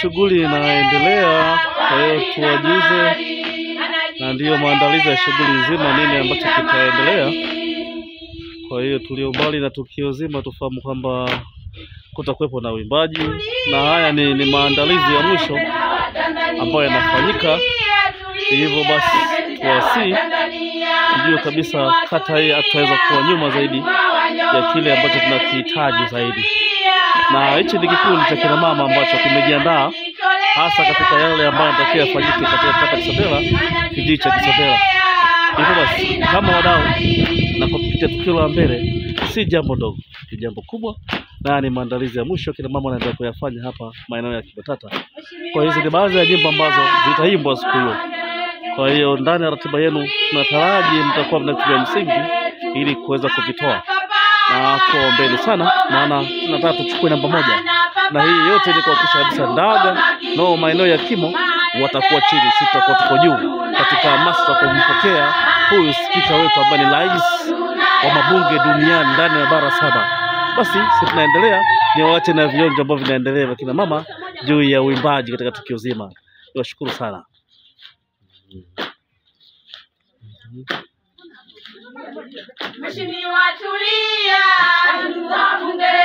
shughuli inaendelea, kwa hiyo tuwajuze, na ndiyo maandalizi ya shughuli nzima, nini ambacho kitaendelea. Kwa hiyo tulio mbali na tukio zima tufahamu kwamba kutakuwepo na uimbaji, na haya ni, ni maandalizi ya mwisho ambayo yanafanyika. Hivyo basi tuwasii tujue kabisa kata hii hatutaweza kuwa nyuma zaidi ya kile ambacho tunakihitaji zaidi, na hichi ni kikundi cha kina mama ambacho kimejiandaa hasa katika yale ambayo yanatakiwa yafanyike katika kata Kisabela, kijiji cha Kisabela. Hivyo basi kama wadau na kupitia tukio la mbele, si jambo dogo, ni jambo kubwa, na ni maandalizi ya mwisho kina mama wanaendelea kuyafanya hapa maeneo ya Kibatata. Kwa hizi ni baadhi ya nyimbo ambazo zitaimbwa siku hiyo. Kwa hiyo ndani ya ratiba yenu tunataraji mtakuwa mnatumia msingi ili kuweza kuvitoa, na tuwaombeni sana, maana tunataka tuchukue namba moja, na hii yote ni kuhakikisha kabisa Ndaga no maeneo ya Kimo watakuwa chini, sisi tutakuwa tuko juu katika hamasa kumpokea huyu spika wetu ambaye ni rais wa mabunge duniani ndani ya bara saba. Basi sisi tunaendelea, ni waache na vionjo ambavyo vinaendelea vya kina mama juu ya uimbaji katika tukio zima. Niwashukuru sana. Mheshimiwa tulia, ainua bunge